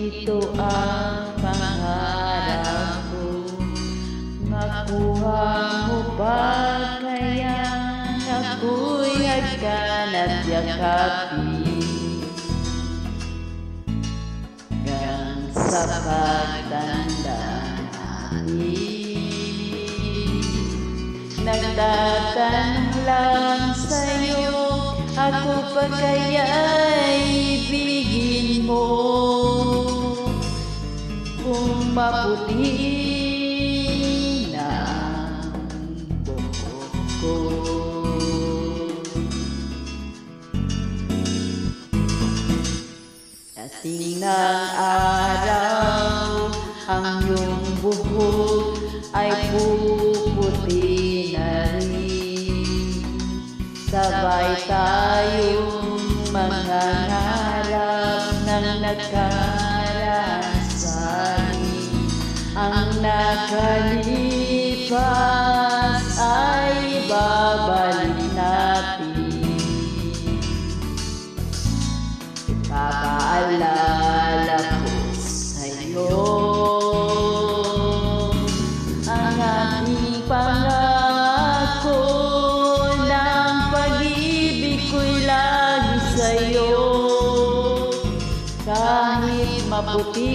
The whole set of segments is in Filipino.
ito ang pangarap ko Makuha mo ba kaya ako'y hagkan at yakapin Hanggang sa pagtanda natin Nagtatanong lang sa'yo Ako pa kaya'y ibigin mo? Kung maputi na buhok ko Dating ng araw Ang iyong buhok ay puputi na Sabay tayong mga ngarap ng nakarasan Ang nakalipas Maputi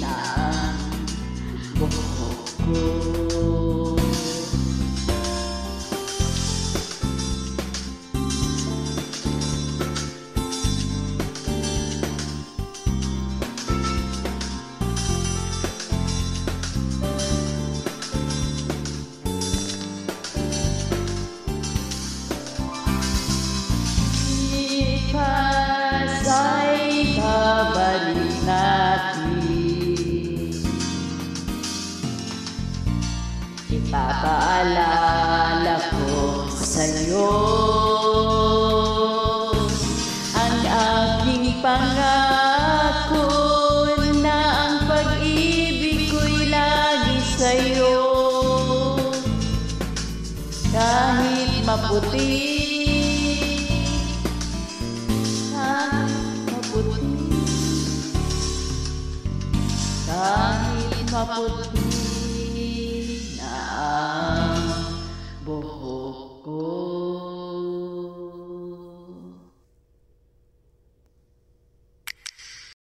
na buhok ko sa'yo. Ang aking pangako na ang pag-ibig ko'y lagi sa'yo. Kahit maputi kahit maputi